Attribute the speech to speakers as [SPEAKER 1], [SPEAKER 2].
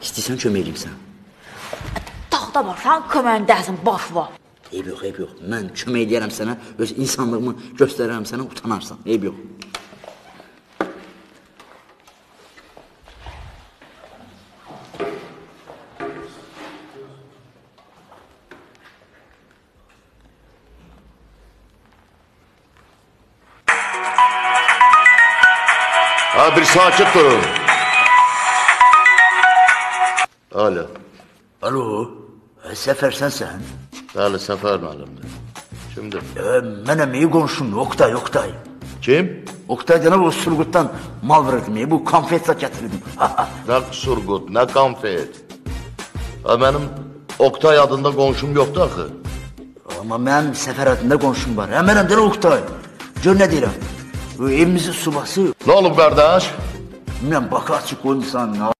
[SPEAKER 1] İstəyirsən kömək edeyim sənə.
[SPEAKER 2] Dağda var, sən köməyindəsin, baş var.
[SPEAKER 1] Eyb yox, eyb yox. Mən kömək edərəm sənə, öz insanlığımı göstərərəm sənə, utanarsan. Eyb yox.
[SPEAKER 3] Ha bir sakit durun. Alo.
[SPEAKER 1] Alo, e, Səfər sənsən?
[SPEAKER 3] Bəli, Səfər müəllimdir. Kimdir?
[SPEAKER 1] E, mənəm iyi qonşum, Oktay, Oktay.
[SPEAKER 3] Kim?
[SPEAKER 1] Oktay dənə o Surgutdan mal verdim, e, bu konfetlə gətirdim.
[SPEAKER 3] Nə Surgut, nə konfet. Ha, mənim Oktay adında qonşum yoxdur axı.
[SPEAKER 1] Amma mənim Səfər adında qonşum var. Hə, mənəm dənə Oktay. Gör nə deyirəm. Bu evimizin subası,
[SPEAKER 3] Nə olub qardaş?
[SPEAKER 1] mən baka açıq qoymusan, nə